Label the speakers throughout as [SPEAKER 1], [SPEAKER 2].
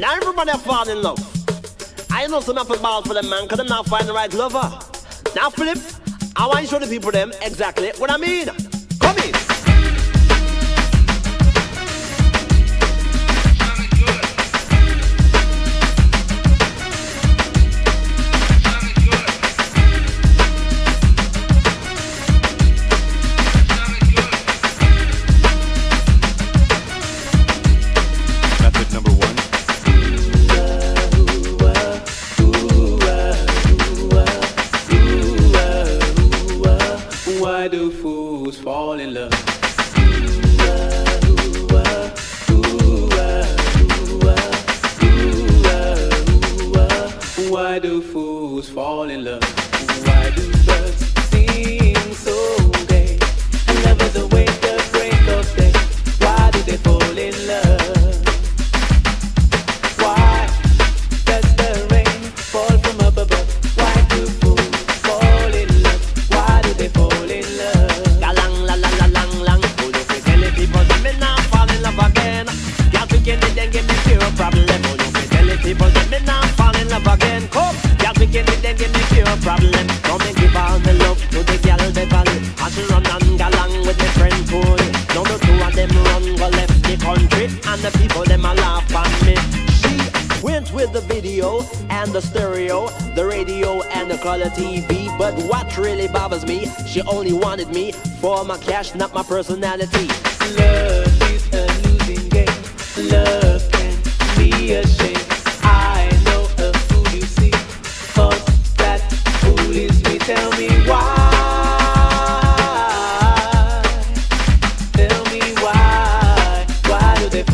[SPEAKER 1] Now everybody fall in love. I know some have ball for them man, cause them not find the right lover. Now Phillip, I want to show the people them exactly what I mean. Come in.
[SPEAKER 2] Why do fools fall in love? Why do fools fall in love? Why do birds sing so gay? And never the wake
[SPEAKER 1] and the people them a laugh at me. She went with the video and the stereo, the radio and the color TV. But what really bothers me, she only wanted me for my cash, not my personality.
[SPEAKER 2] Love is a losing game. Love can be a shame.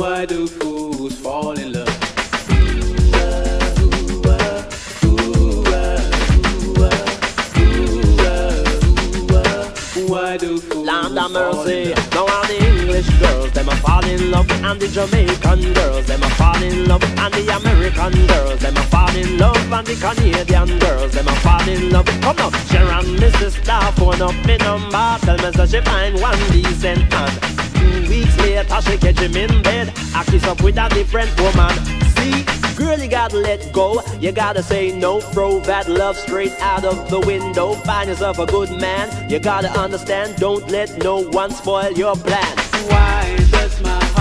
[SPEAKER 2] Why do fools fall in love? Why do fools
[SPEAKER 1] Land of mercy. Now all the English girls, them a fall in love, and the Jamaican girls, them a fall in love, and the American girls, them a fall in love, and the Canadian girls, them a fall in love. Come now, Sharon, me sister, phone up me number, tell me so she find one decent man. She catch him in bed, I kiss up with a different woman. See, girl, you gotta let go. You gotta say no, throw that love straight out of the window. Find yourself a good man. You gotta understand, don't let no one spoil your plan.
[SPEAKER 2] Why does my heart